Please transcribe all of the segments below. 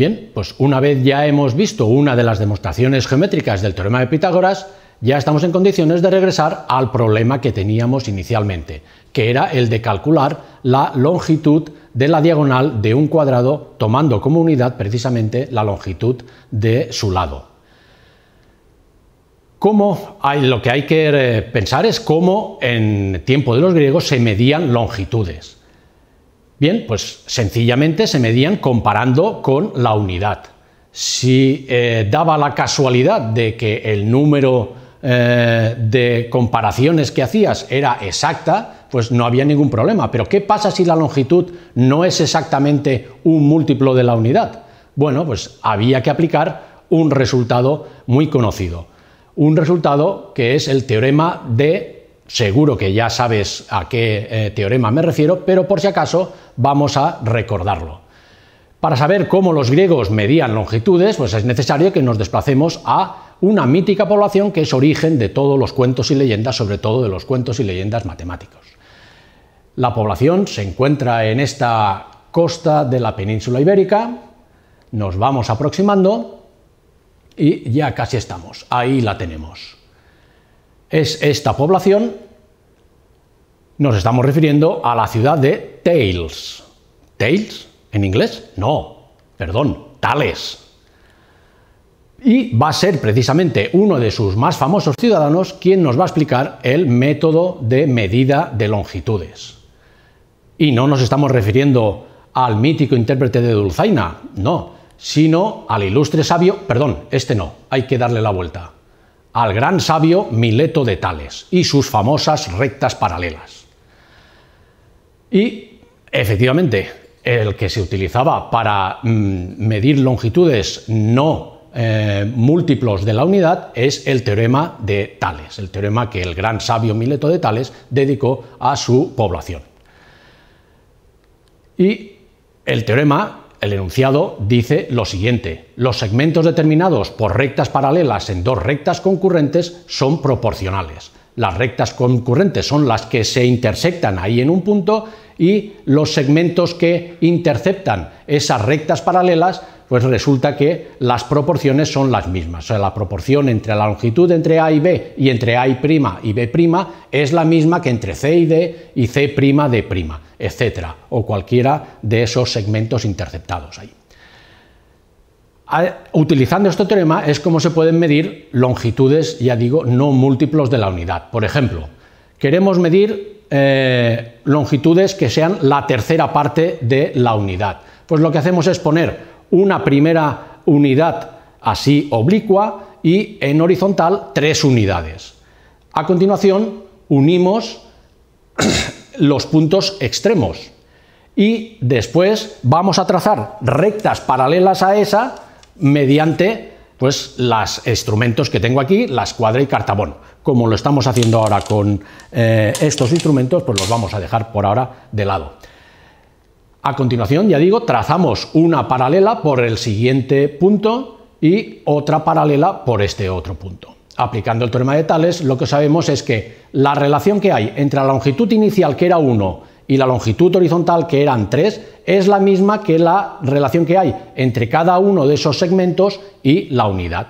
Bien, pues una vez ya hemos visto una de las demostraciones geométricas del teorema de Pitágoras, ya estamos en condiciones de regresar al problema que teníamos inicialmente, que era el de calcular la longitud de la diagonal de un cuadrado tomando como unidad precisamente la longitud de su lado. ¿Cómo hay, lo que hay que eh, pensar es cómo en tiempo de los griegos se medían longitudes. Bien, pues sencillamente se medían comparando con la unidad. Si eh, daba la casualidad de que el número eh, de comparaciones que hacías era exacta, pues no había ningún problema. Pero ¿qué pasa si la longitud no es exactamente un múltiplo de la unidad? Bueno, pues había que aplicar un resultado muy conocido. Un resultado que es el teorema de, seguro que ya sabes a qué eh, teorema me refiero, pero por si acaso vamos a recordarlo. Para saber cómo los griegos medían longitudes, pues es necesario que nos desplacemos a una mítica población que es origen de todos los cuentos y leyendas, sobre todo de los cuentos y leyendas matemáticos. La población se encuentra en esta costa de la península ibérica, nos vamos aproximando y ya casi estamos, ahí la tenemos. Es esta población, nos estamos refiriendo a la ciudad de Tales. ¿Tales? ¿En inglés? No, perdón, Tales y va a ser precisamente uno de sus más famosos ciudadanos quien nos va a explicar el método de medida de longitudes. Y no nos estamos refiriendo al mítico intérprete de Dulzaina, no, sino al ilustre sabio, perdón, este no, hay que darle la vuelta, al gran sabio Mileto de Tales y sus famosas rectas paralelas. Y efectivamente, el que se utilizaba para mm, medir longitudes no eh, múltiplos de la unidad es el teorema de Tales, el teorema que el gran sabio Mileto de Tales dedicó a su población. Y el teorema, el enunciado, dice lo siguiente, los segmentos determinados por rectas paralelas en dos rectas concurrentes son proporcionales. Las rectas concurrentes son las que se intersectan ahí en un punto y los segmentos que interceptan esas rectas paralelas pues resulta que las proporciones son las mismas. O sea, la proporción entre la longitud entre A y B y entre A y' B' es la misma que entre C y D y C' D', etcétera, o cualquiera de esos segmentos interceptados ahí. Utilizando este teorema es como se pueden medir longitudes, ya digo, no múltiplos de la unidad. Por ejemplo, queremos medir eh, longitudes que sean la tercera parte de la unidad. Pues lo que hacemos es poner una primera unidad así oblicua y en horizontal tres unidades. A continuación unimos los puntos extremos y después vamos a trazar rectas paralelas a esa mediante pues los instrumentos que tengo aquí, la escuadra y cartabón. Como lo estamos haciendo ahora con eh, estos instrumentos, pues los vamos a dejar por ahora de lado. A continuación, ya digo, trazamos una paralela por el siguiente punto y otra paralela por este otro punto. Aplicando el teorema de Tales, lo que sabemos es que la relación que hay entre la longitud inicial, que era 1, y la longitud horizontal, que eran 3, es la misma que la relación que hay entre cada uno de esos segmentos y la unidad.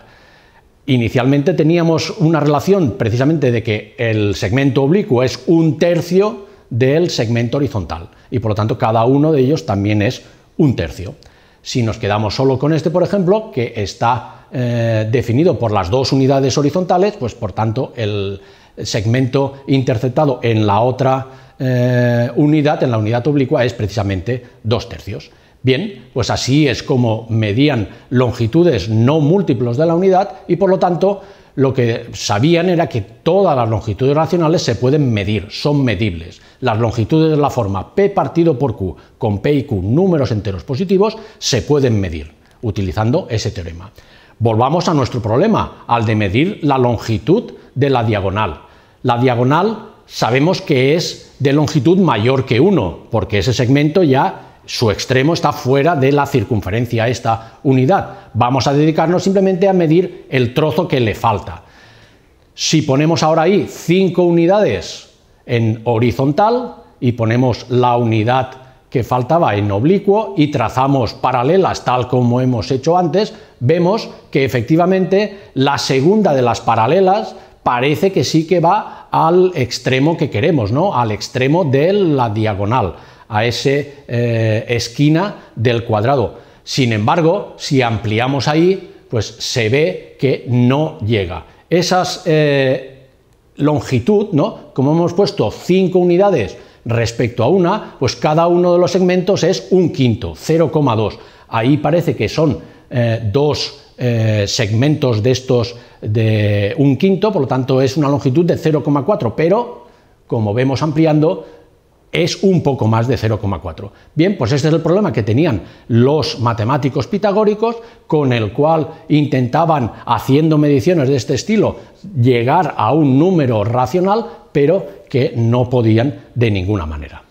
Inicialmente teníamos una relación precisamente de que el segmento oblicuo es un tercio del segmento horizontal y por lo tanto cada uno de ellos también es un tercio. Si nos quedamos solo con este, por ejemplo, que está eh, definido por las dos unidades horizontales, pues por tanto el segmento interceptado en la otra eh, unidad, en la unidad oblicua, es precisamente dos tercios. Bien, pues así es como medían longitudes no múltiplos de la unidad y por lo tanto lo que sabían era que todas las longitudes racionales se pueden medir, son medibles. Las longitudes de la forma P partido por Q con P y Q números enteros positivos se pueden medir utilizando ese teorema. Volvamos a nuestro problema, al de medir la longitud de la diagonal. La diagonal sabemos que es de longitud mayor que 1, porque ese segmento ya su extremo está fuera de la circunferencia, esta unidad. Vamos a dedicarnos simplemente a medir el trozo que le falta. Si ponemos ahora ahí 5 unidades en horizontal y ponemos la unidad que faltaba en oblicuo y trazamos paralelas tal como hemos hecho antes, vemos que efectivamente la segunda de las paralelas parece que sí que va al extremo que queremos, ¿no? al extremo de la diagonal, a esa eh, esquina del cuadrado. Sin embargo, si ampliamos ahí, pues se ve que no llega. Esas eh, longitud, ¿no? como hemos puesto 5 unidades respecto a una, pues cada uno de los segmentos es un quinto, 0,2. Ahí parece que son eh, dos eh, segmentos de estos de un quinto, por lo tanto es una longitud de 0,4, pero como vemos ampliando, es un poco más de 0,4. Bien, pues este es el problema que tenían los matemáticos pitagóricos, con el cual intentaban, haciendo mediciones de este estilo, llegar a un número racional, pero que no podían de ninguna manera.